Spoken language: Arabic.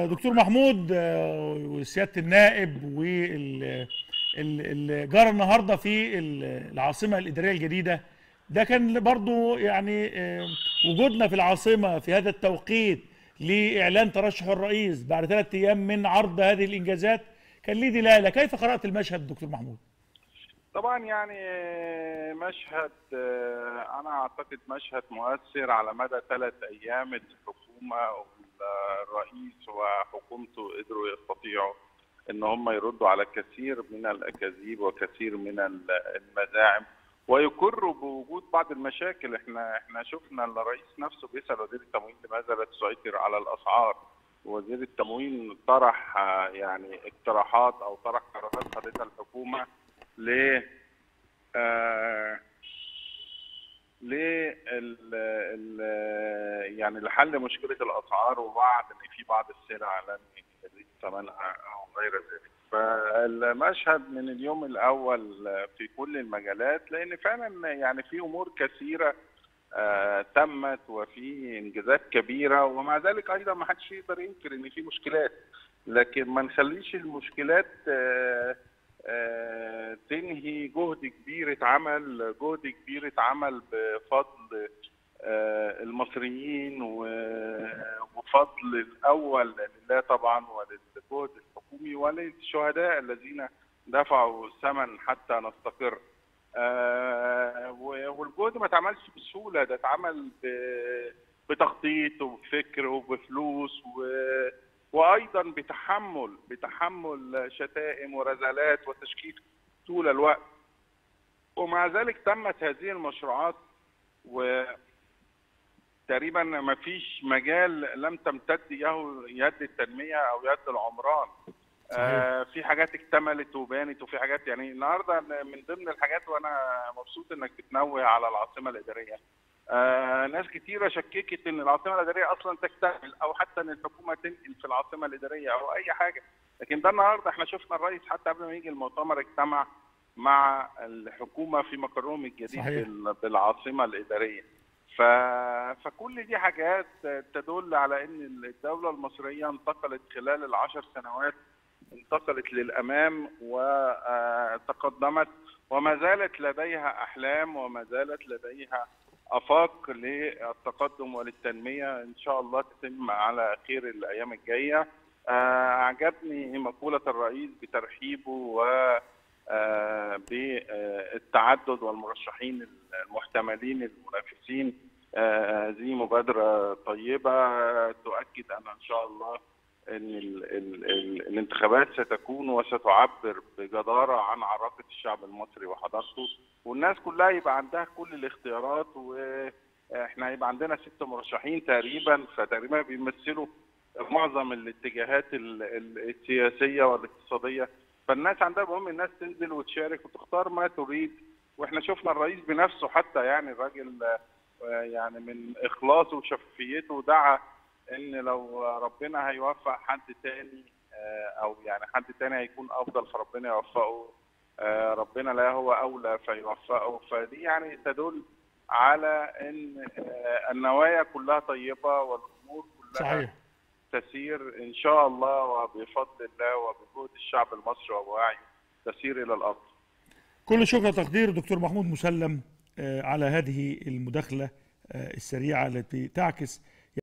دكتور محمود آه، وسيادة النائب وال اللي جرى النهارده في ال- العاصمة الإدارية الجديدة. ده كان برضو يعني آه، وجودنا في العاصمة في هذا التوقيت لإعلان ترشح الرئيس بعد ثلاث أيام من عرض هذه الإنجازات كان ليه دلالة. كيف قرأت المشهد دكتور محمود؟ طبعا يعني مشهد آه، أنا أعتقد مشهد مؤثر على مدى ثلاث أيام الحكومة والرئيس وحكومته قدروا يستطيعوا إن هم يردوا على كثير من الأكاذيب وكثير من المزاعم ويقروا بوجود بعض المشاكل. إحنا إحنا شفنا الرئيس نفسه بيسأل وزير التموين لماذا لا تسيطر على الأسعار. وزير التموين طرح يعني اقتراحات أو طرح قرارات خدتها الحكومة ل آه ل ال ال يعني لحل مشكلة الأسعار ووعد إن في بعض السلع لن يزيد ثمنها أو غير ذلك. فالمشهد من اليوم الأول في كل المجالات لأن فعلا يعني في أمور كثيرة آه تمت وفي إنجازات كبيرة ومع ذلك أيضا ما حدش يقدر ينكر إن في مشكلات. لكن ما نخليش المشكلات آه آه، تنهي جهد كبير اتعمل جهد كبير اتعمل بفضل المصريين و- وفضل الأول لله طبعا وللجهد الحكومي وللشهداء الذين دفعوا الثمن حتى نستقر. آه، والجهد ما اتعملش بسهولة ده اتعمل بتخطيط وبفكر وبفلوس و وأيضا بتحمل بتحمل شتائم ورزالات وتشكيك طول الوقت. ومع ذلك تمت هذه المشروعات و تقريبا ما فيش مجال لم تمتد له يد التنمية أو يد العمران آه في حاجات اكتملت وبانت وفي حاجات يعني النهارده من ضمن الحاجات وأنا مبسوط إنك بتنوه على العاصمة الإدارية آه ناس كتيرة شككت إن العاصمة الإدارية أصلا تكتمل أو حتى إن الحكومة تنقل في العاصمة الإدارية أو أي حاجة لكن ده النهاردة إحنا شفنا الرئيس حتى قبل ما يجي المؤتمر اجتمع مع الحكومة في مقرهم الجديد صحيح. بال- بالعاصمة الإدارية. فكل دي حاجات تدل على إن الدولة المصرية انتقلت خلال العشر سنوات انتقلت للأمام وتقدمت وما زالت لديها أحلام وما زالت لديها آفاق للتقدم وللتنمية إن شاء الله تتم على خير الأيام الجاية. آه، عجبني مقولة الرئيس بترحيبه و آه، بالتعدد والمرشحين المحتملين المنافسين آه، هذه مبادرة طيبة. تؤكد أن إن شاء الله إن ال ال ال الانتخابات ستكون وستعبر بجدارة عن عراقة الشعب المصري وحضارته. والناس كلها يبقى عندها كل الاختيارات وإحنا هيبقى عندنا ست مرشحين تقريبا فتقريبا بيمثلوا معظم الاتجاهات ال- ال- السياسية والاقتصادية فالناس عندها مهم الناس تنزل وتشارك وتختار ما تريد. وإحنا شفنا الرئيس بنفسه حتى يعني الراجل آه، يعني من إخلاصه وشفافيته دعا إن لو ربنا هيوفق حد تاني آه، أو يعني حد تاني هيكون أفضل فربنا يوفقه آه، ربنا لا هو أولى فيوفقه. فدي يعني تدل على إن النوايا كلها طيبة والأمور كلها صحيح. تسير إن شاء الله وبفضل الله وبجهد الشعب المصري وبوعيه تسير إلى الافضل كل شكر وتقدير دكتور محمود مسلم آه، على هذه المداخلة آه، السريعة التي تعكس